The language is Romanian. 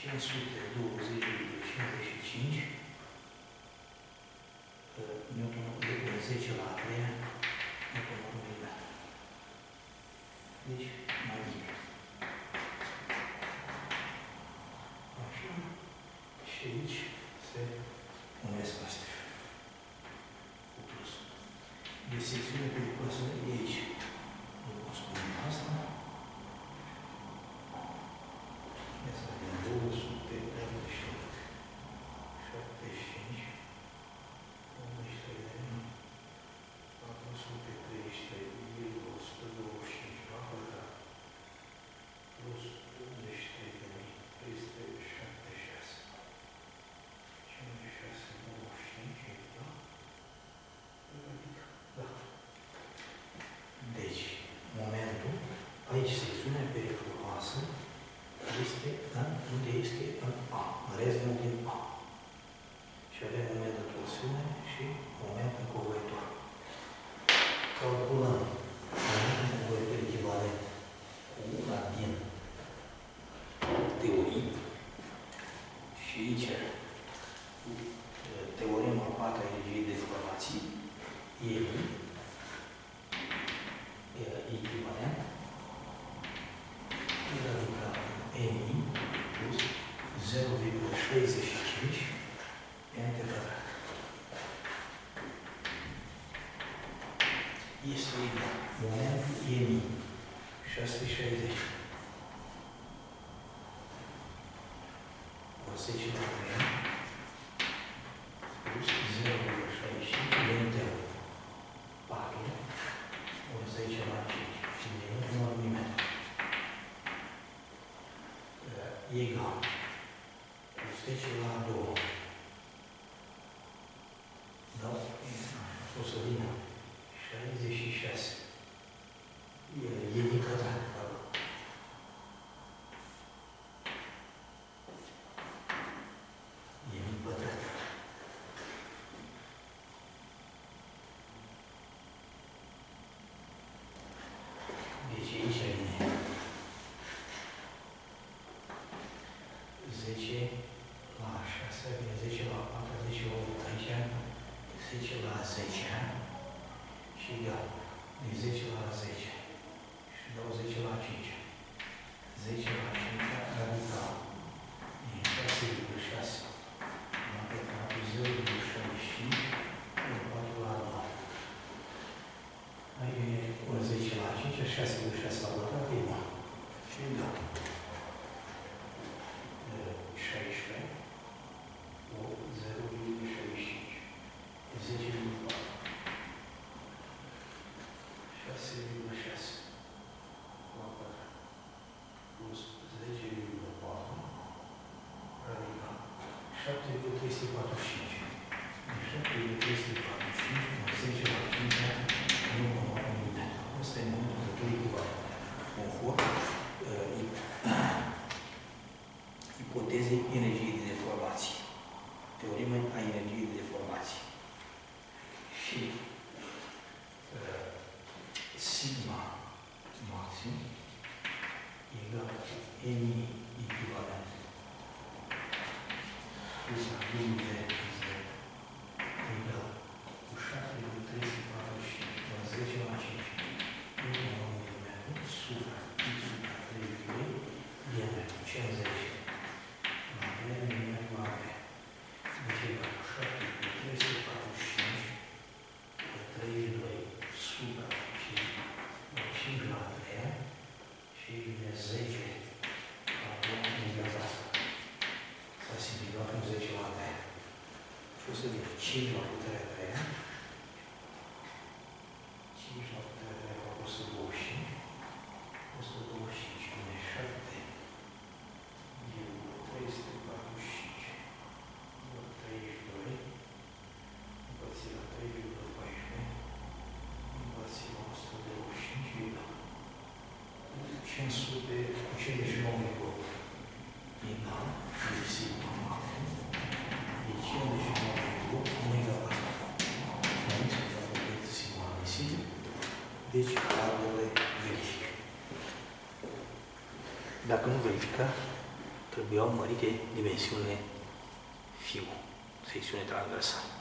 520,55 Newtonul de 10 la 3 Newtonul pe milimetru. Deci, mai bine. Așa. Și aici se unesc astea. Cu plus. Deci secțiunea periculoasă e aici. Nu pot spune asta. Ia să vedem. 278. 75. 23 de mii. 433,125 la pătrat. Plus 23 de mii. 376. 56, 95, da? Adică, da. Deci, momentul, aici secțiunea periculoasă este în, unde este în A, în rezmul din A. Și avem moment de torsiune și moment încovoitor. Calculăm momentul încovoitor echivalent cu una din teorii și aici cu uh, teorema 4 a energiei de informații e e echivalent adică NI plus 0,65 n pătrat. Este egal momentul NI 660 o 10 la 3 plus 0,65 n 4 o 10 la 5 și de un milimetru egal. Cu 10 la 2. Da? O să vină 66. E, e din cătrat, acolo. E din pătrat. Deci aici vine 10 la 6, vine 10 la 4, 10 la 8, aici 10 la 10 și egal. De 10 la 10 și dau 10 la 5. 10 la 5 radical. Din 6,6 la pătratul 0,65 la 4 la 2. Aici vine 10 la 5, 6,6 la pătrat, e 1. Și egal. 16 o 0,65 10,4 6,6 la pătrat plus 10,4 radical 7,345 din 7,345 10 la 5 nu mă mă Asta e momentul de tot echivalent. Conform uh, ipotezei energiei de deformație. Teorema a energiei de deformație. Și uh, sigma maxim egal cu N echivalent supra N de Z egal cu 7,345 la 10 la 5 1 mm supra I supra 3,2 diametru 50 la 3 mm la B. Deci egal cu 7,345 la 32 supra 5 la 5 la 3 și vine 10 la 2 egal asta. S-a simplificat în 10 la 3. Și o să vină 5 la puterea 3 5 la puterea 3 fac 125 125 vine 7 345 la 32 împărțit la 3,14 împărțit la 125 egal 559 de gol egal de sigma maxim de 59 de gol omega asta aici s-a făcut sigma misibil deci calculele verifică dacă nu verifica trebuiau mărite dimensiunile fiu, secțiune transversală.